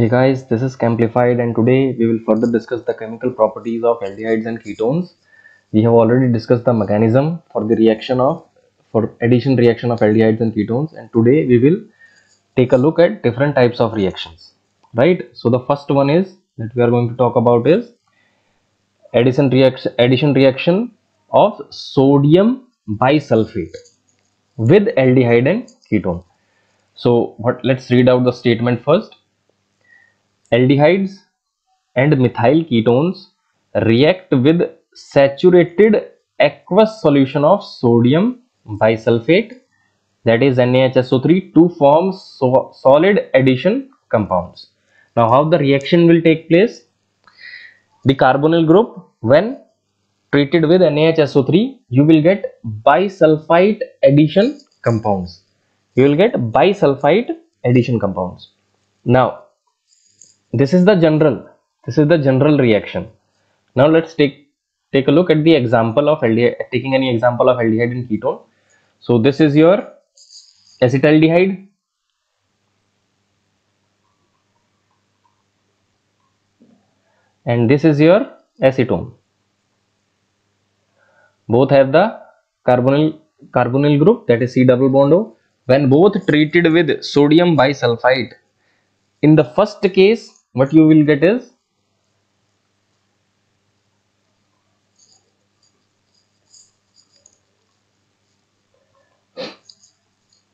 Hey guys, this is Chemplified and today we will further discuss the chemical properties of aldehydes and ketones. We have already discussed the mechanism for the reaction of for addition reaction of aldehydes and ketones and today we will take a look at different types of reactions. Right? So the first one is that we are going to talk about is addition reaction addition reaction of sodium bisulfite with aldehyde and ketone. So what let's read out the statement first aldehydes and methyl ketones react with saturated aqueous solution of sodium bisulfite that is NaHSO3 to form so solid addition compounds. Now how the reaction will take place? The carbonyl group when treated with NaHSO3 you will get bisulfite addition compounds. You will get bisulfite addition compounds. Now this is the general. This is the general reaction. Now let's take take a look at the example of aldehyde taking any example of aldehyde and ketone. So this is your acetaldehyde. And this is your acetone. Both have the carbonyl carbonyl group that is C double bond O when both treated with sodium bisulfite in the first case what you will get is?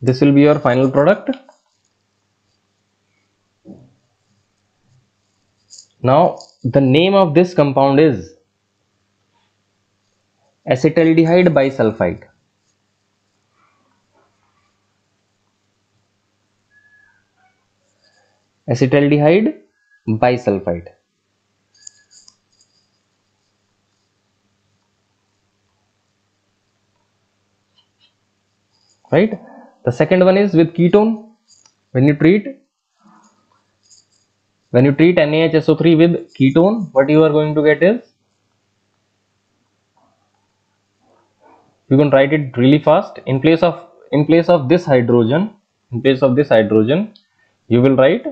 This will be your final product. Now the name of this compound is acetaldehyde bisulfite. Acetaldehyde bisulfite right? The second one is with ketone. When you treat when you treat NaHSO3 with ketone what you are going to get is you can write it really fast. In place of in place of this hydrogen in place of this hydrogen you will write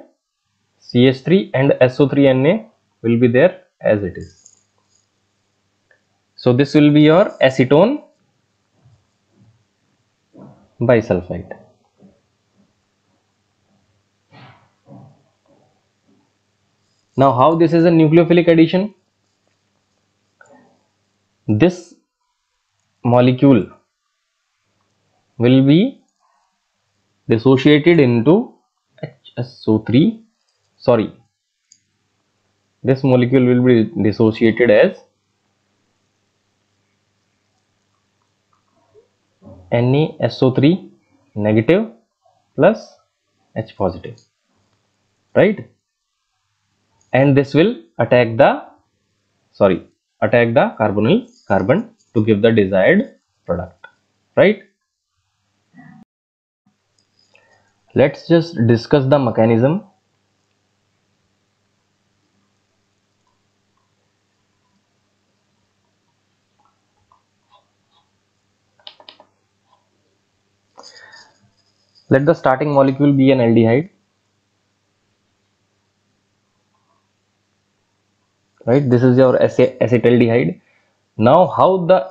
CH3 and SO3Na will be there as it is. So this will be your acetone bisulfite. Now how this is a nucleophilic addition? This molecule will be dissociated into HSO3 sorry. This molecule will be dissociated as NaSO3 negative plus H positive. Right? And this will attack the sorry attack the carbonyl carbon to give the desired product. Right? Let's just discuss the mechanism let the starting molecule be an aldehyde. Right? This is your acetaldehyde. Now how the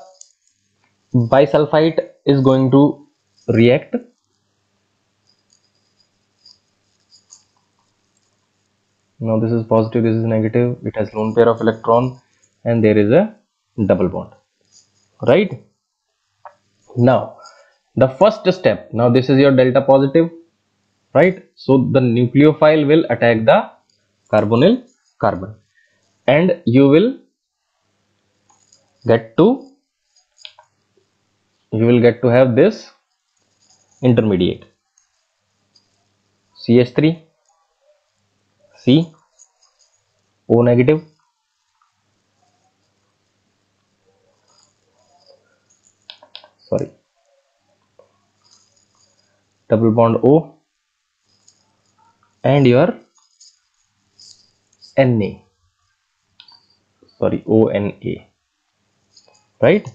bisulfite is going to react? Now this is positive this is negative. It has lone pair of electron and there is a double bond. Right? Now the first step. Now this is your delta positive right? So the nucleophile will attack the carbonyl carbon. And you will get to you will get to have this intermediate. CH3 C O negative sorry double bond O and your Na sorry ONA right?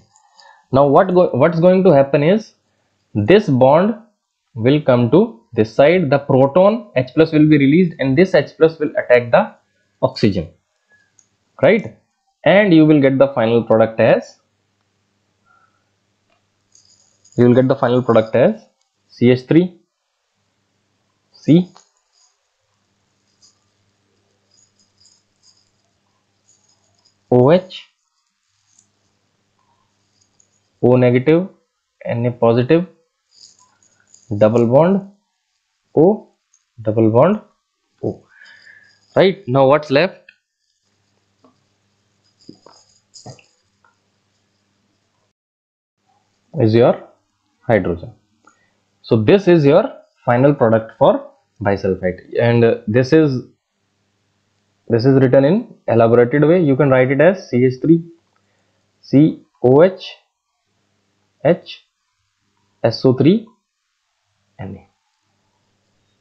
Now what go what's going to happen is this bond will come to this side. The proton H plus will be released and this H plus will attack the oxygen. Right? And you will get the final product as you will get the final product as CH3 C? OH O negative Na positive double bond O double bond O. Right now what's left? Is your hydrogen so this is your final product for bisulfite. And uh, this is this is written in elaborated way. You can write it as ch3 COH H SO3 Na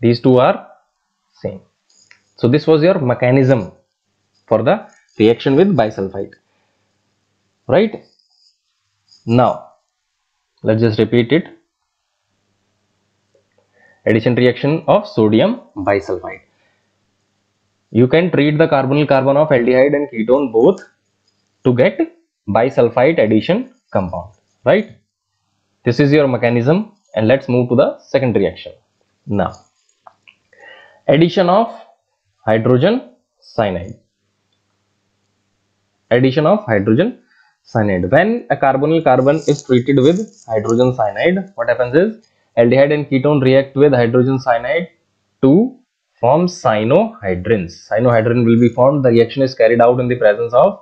these two are same. So this was your mechanism for the reaction with bisulfite. Right? Now let's just repeat it addition reaction of sodium bisulfite you can treat the carbonyl carbon of aldehyde and ketone both to get bisulfite addition compound right? This is your mechanism and let's move to the second reaction. Now addition of hydrogen cyanide. Addition of hydrogen cyanide. When a carbonyl carbon is treated with hydrogen cyanide what happens is aldehyde and ketone react with hydrogen cyanide to form cyanohydrins. Cyanohydrin will be formed. The reaction is carried out in the presence of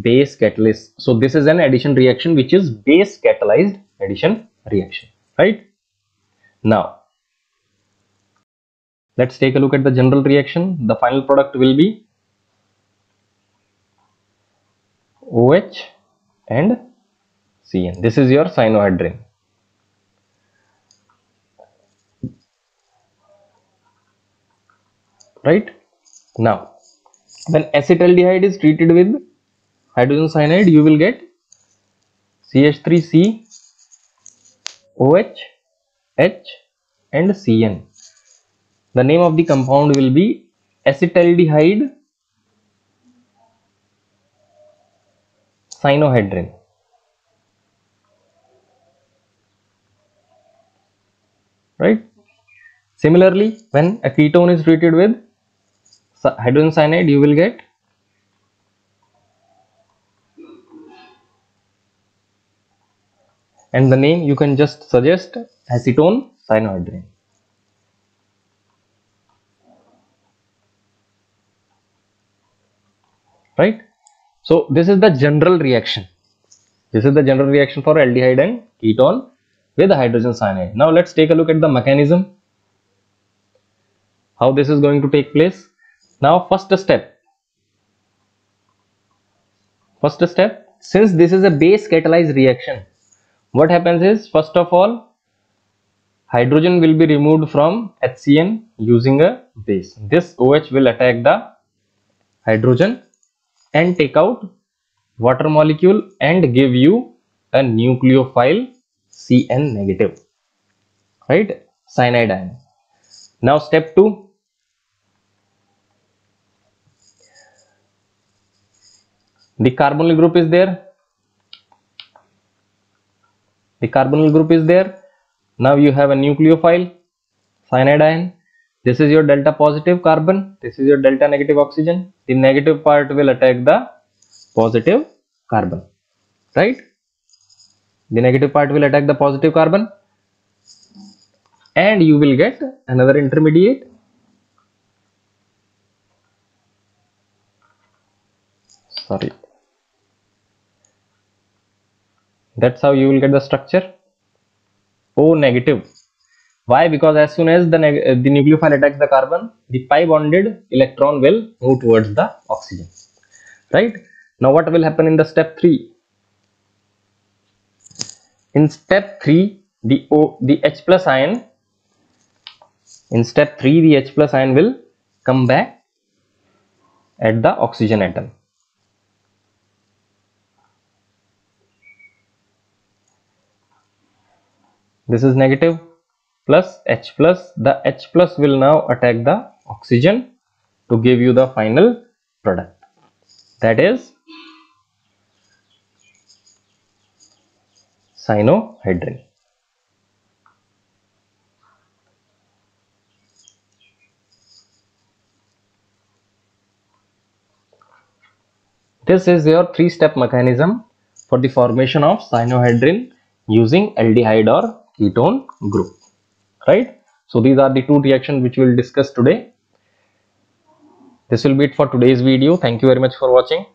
base catalyst. So this is an addition reaction which is base catalyzed addition reaction, right? Now, let's take a look at the general reaction. The final product will be OH and CN. This is your cyanohydrin. Right? Now when acetaldehyde is treated with hydrogen cyanide you will get CH3C OH H and CN the name of the compound will be acetaldehyde cyanohydrin. Right? Similarly when a ketone is treated with hydrogen cyanide you will get? And the name you can just suggest acetone cyanohydrin right? So this is the general reaction. This is the general reaction for aldehyde and ketone with hydrogen cyanide. Now let's take a look at the mechanism. How this is going to take place now first step. First step, since this is a base catalyzed reaction, what happens is first of all, hydrogen will be removed from HCN using a base. This OH will attack the hydrogen and take out water molecule and give you a nucleophile CN negative, right? Cyanide ion. Now step 2, the carbonyl group is there. The carbonyl group is there. Now you have a nucleophile cyanide ion this is your delta positive carbon. This is your delta negative oxygen. The negative part will attack the positive carbon right? The negative part will attack the positive carbon. And you will get another intermediate. Sorry that's how you will get the structure? O negative. Why? Because as soon as the, uh, the nucleophile attacks the carbon the pi bonded electron will move towards the oxygen. Right? Now what will happen in the step 3 in step 3 the o the h plus ion in step 3 the h plus ion will come back at the oxygen atom this is negative plus H plus. The H plus will now attack the oxygen to give you the final product. That is cyanohydrin. This is your three-step mechanism for the formation of cyanohydrin using aldehyde or ketone group, right? So these are the two reactions which we will discuss today. This will be it for today's video. Thank you very much for watching.